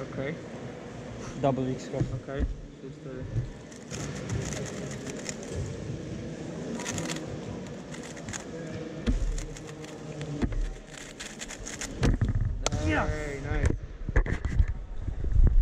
Okay. Double X Okej, okay. 4 uh, Yeah. Very nice.